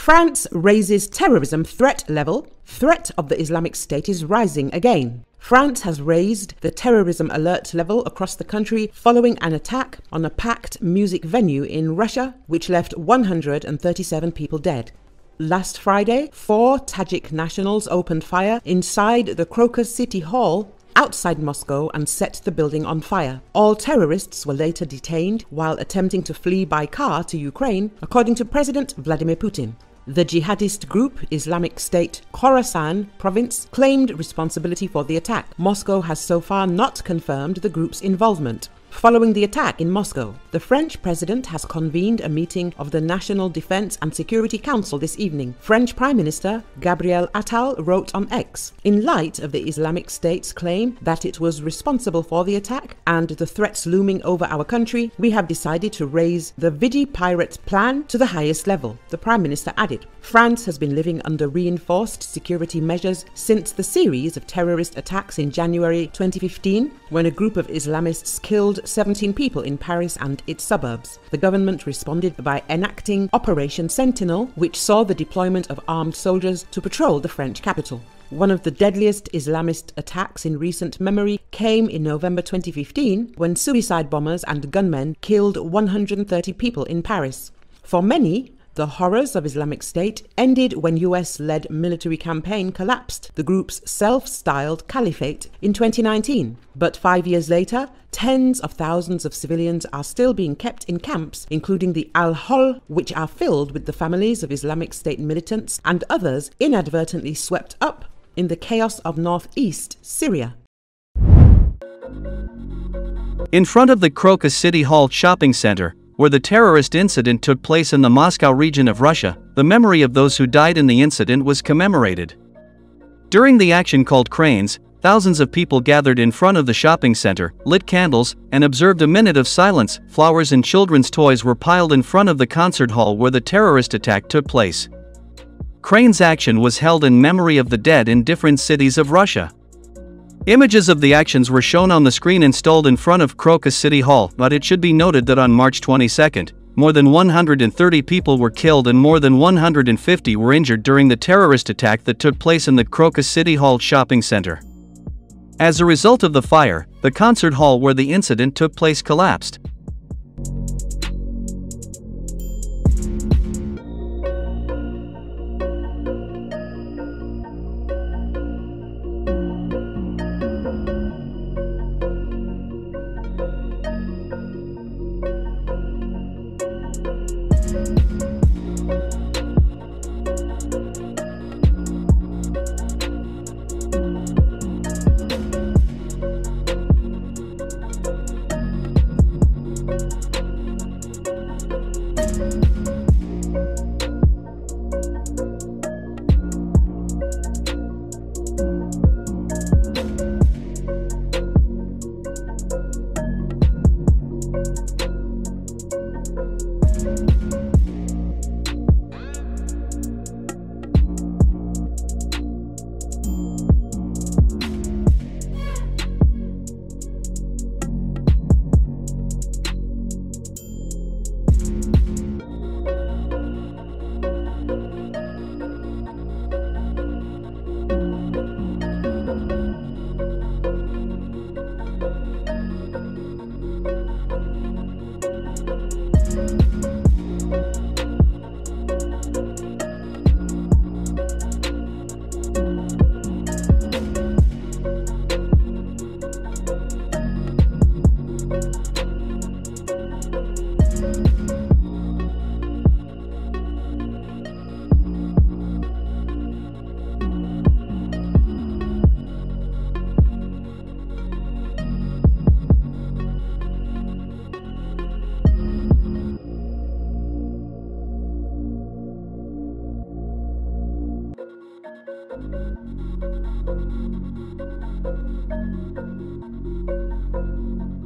France raises terrorism threat level. Threat of the Islamic State is rising again. France has raised the terrorism alert level across the country following an attack on a packed music venue in Russia, which left 137 people dead. Last Friday, four Tajik nationals opened fire inside the Crocus City Hall outside Moscow and set the building on fire. All terrorists were later detained while attempting to flee by car to Ukraine, according to President Vladimir Putin. The jihadist group Islamic State Khorasan province claimed responsibility for the attack. Moscow has so far not confirmed the group's involvement. Following the attack in Moscow, the French president has convened a meeting of the National Defense and Security Council this evening. French Prime Minister Gabriel Attal wrote on X In light of the Islamic State's claim that it was responsible for the attack and the threats looming over our country, we have decided to raise the Vigipirate plan to the highest level, the Prime Minister added. France has been living under reinforced security measures since the series of terrorist attacks in January 2015, when a group of Islamists killed 17 people in Paris and its suburbs. The government responded by enacting Operation Sentinel, which saw the deployment of armed soldiers to patrol the French capital. One of the deadliest Islamist attacks in recent memory came in November 2015 when suicide bombers and gunmen killed 130 people in Paris. For many, the horrors of Islamic State ended when US led military campaign collapsed the group's self styled caliphate in 2019. But five years later, tens of thousands of civilians are still being kept in camps, including the Al Hol, which are filled with the families of Islamic State militants and others inadvertently swept up in the chaos of northeast Syria. In front of the Crocus City Hall shopping center, where the terrorist incident took place in the Moscow region of Russia, the memory of those who died in the incident was commemorated. During the action called Cranes, thousands of people gathered in front of the shopping center, lit candles, and observed a minute of silence. Flowers and children's toys were piled in front of the concert hall where the terrorist attack took place. Crane's action was held in memory of the dead in different cities of Russia. Images of the actions were shown on the screen installed in front of Crocus City Hall, but it should be noted that on March 22, more than 130 people were killed and more than 150 were injured during the terrorist attack that took place in the Crocus City Hall shopping center. As a result of the fire, the concert hall where the incident took place collapsed. Thank you.